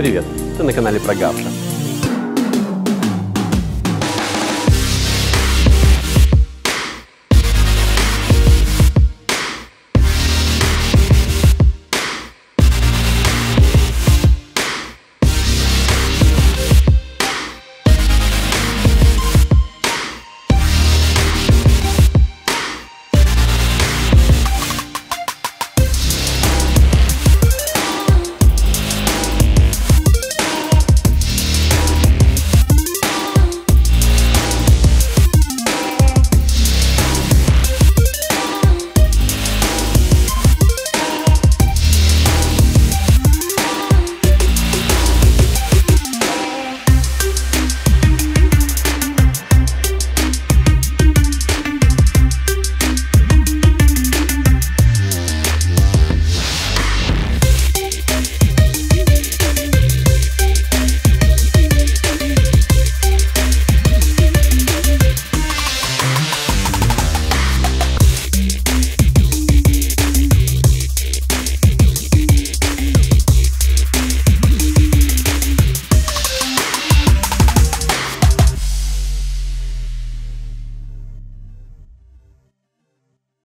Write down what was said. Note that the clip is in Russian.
Привет! Ты на канале Прогавша.